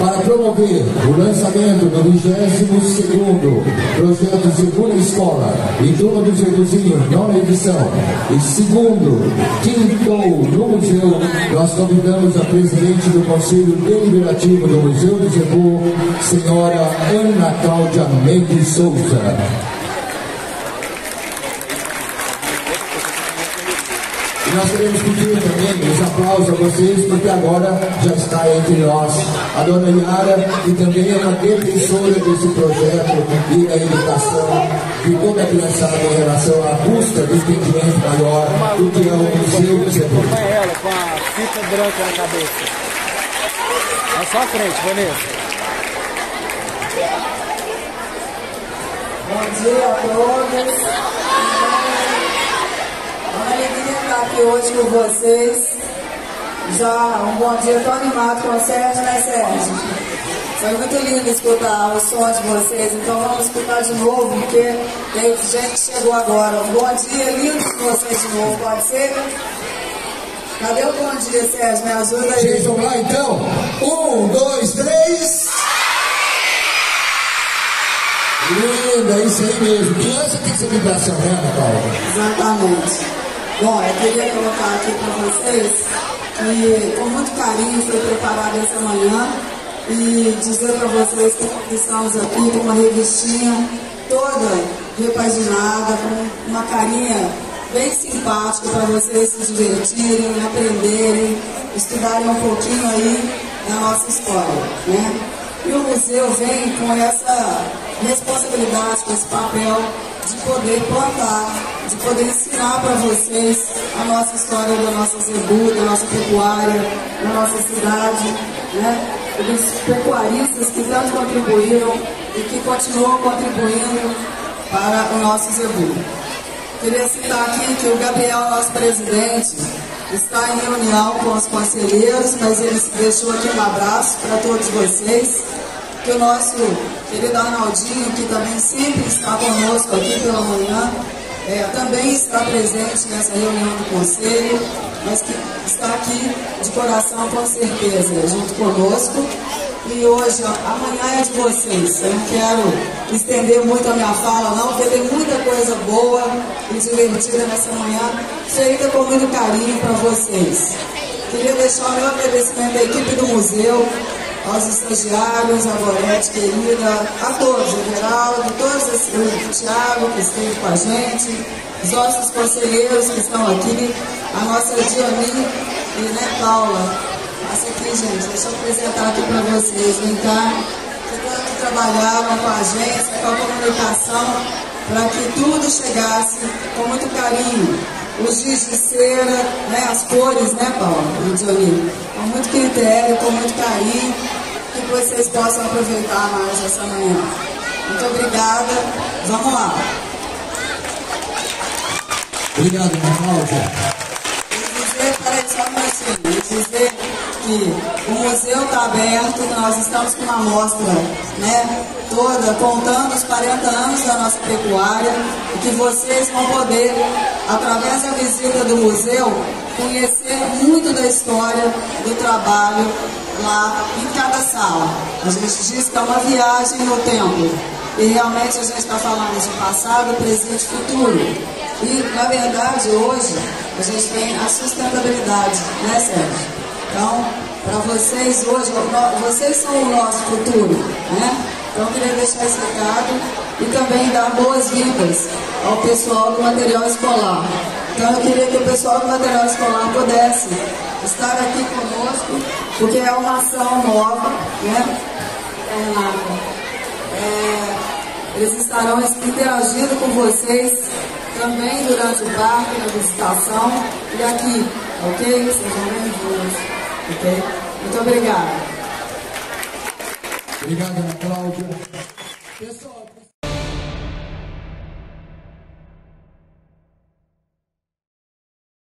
para promover o lançamento do 22º projeto Segunda Escola e Turma do Zebuzinho, nona edição, e segundo quinto no museu, nós convidamos a presidente do Conselho Deliberativo do Museu do Zebu, senhora Ana Cláudia Mendes Souza. E nós queremos pedir também os aplausos a vocês, porque agora já está entre nós a dona Yara, que também é uma defensora desse projeto e da educação de toda a criançada em relação à busca do entendimento maior do que é o Museu do Zebu. É ela, com a fita branca na cabeça. É só a frente, Vanessa. Bom dia a todos estar aqui hoje com vocês. Já um bom dia tão animado com o Sérgio, né Sérgio? Foi muito lindo escutar o som de vocês, então vamos escutar de novo, porque tem gente que chegou agora. Um bom dia lindo com vocês de novo, pode ser? Cadê o bom dia, Sérgio? Me ajuda aí. Gente, vamos lá então? Um, dois, três. Linda, isso aí mesmo. Criança tem que ser vibração, né, Ana Paula? Exatamente. Bom, eu queria colocar aqui para vocês que com muito carinho foi preparado essa manhã e dizer para vocês que estamos aqui com uma revistinha toda repaginada, com uma carinha bem simpática para vocês se divertirem, aprenderem, estudarem um pouquinho aí da nossa história, né? E o museu vem com essa responsabilidade, com esse papel de poder plantar, de poder ensinar para vocês a nossa história da nossa zebu, da nossa pecuária, da nossa cidade, né? dos pecuaristas que tanto contribuíram e que continuam contribuindo para o nosso zebu. Queria citar aqui que o Gabriel, nosso presidente, está em reunião com os conselheiros, mas ele deixou aqui um abraço para todos vocês que o nosso querido Arnaldinho, que também sempre está conosco aqui pela manhã, é, também está presente nessa reunião do Conselho, mas que está aqui de coração com certeza, junto conosco. E hoje, amanhã é de vocês. Eu não quero estender muito a minha fala, não, porque tem muita coisa boa e divertida nessa manhã, feita com muito carinho para vocês. Queria deixar o meu agradecimento à equipe do museu, aos estagiários, a Gorete querida, a todos, o Geraldo, todos esse, o Thiago que esteve com a gente, os nossos conselheiros que estão aqui, a nossa Dioni e né, Paula. Passa aqui, gente, deixa eu apresentar aqui para vocês, vem cá, que tanto trabalharam com a agência, com a comunicação, para que tudo chegasse com muito carinho os giz de cera, né, as cores, né, Paulo e Dionísio, com muito critério, com muito carinho, que vocês possam aproveitar mais essa manhã. Muito obrigada. Vamos lá. Obrigado, Cláudia. Dizer, peraí, só um minutinho. Dizer que o museu está aberto, nós estamos com uma amostra né, toda contando os 40 anos da nossa pecuária e que vocês vão poder, através da visita do museu, conhecer muito da história do trabalho lá em cada sala. A gente diz que é uma viagem no tempo. E realmente a gente está falando de passado, presente e futuro. E, na verdade, hoje, a gente tem a sustentabilidade, né, Sérgio? Então, para vocês hoje, vocês são o nosso futuro, né? Então, eu queria deixar esse recado e também dar boas-vindas ao pessoal do material escolar. Então, eu queria que o pessoal do material escolar pudesse estar aqui conosco, porque é uma ação nova, né? É, é, eles estarão interagindo com vocês também durante o parque, na visitação e aqui, ok? Sejam bem-vindos. Ok? Muito obrigado. Obrigado, Ana Cláudia. Pessoal.